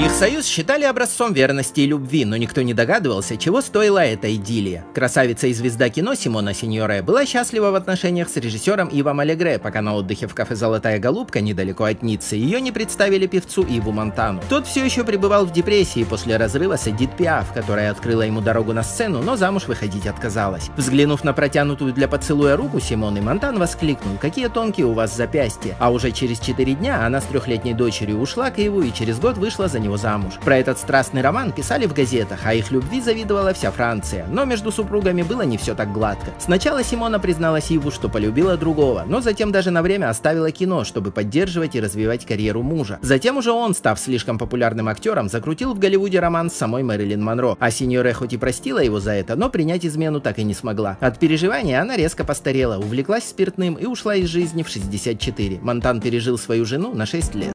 Их союз считали образцом верности и любви, но никто не догадывался, чего стоила эта идиллия. Красавица и звезда кино Симона Синьоре была счастлива в отношениях с режиссером Ивом Алегре, пока на отдыхе в кафе «Золотая голубка» недалеко от Ниццы ее не представили певцу Иву Монтану. Тот все еще пребывал в депрессии после разрыва с Эдит Пиаф, которая открыла ему дорогу на сцену, но замуж выходить отказалась. Взглянув на протянутую для поцелуя руку Симоны, Монтан воскликнул, какие тонкие у вас запястья. А уже через четыре дня она с трехлетней дочерью ушла к Иву и через год вышла за него него замуж. Про этот страстный роман писали в газетах, а их любви завидовала вся Франция. Но между супругами было не все так гладко. Сначала Симона призналась Иву, что полюбила другого, но затем даже на время оставила кино, чтобы поддерживать и развивать карьеру мужа. Затем уже он, став слишком популярным актером, закрутил в Голливуде роман с самой Мэрилин Монро. А сеньоре хоть и простила его за это, но принять измену так и не смогла. От переживания она резко постарела, увлеклась спиртным и ушла из жизни в 64. Монтан пережил свою жену на 6 лет.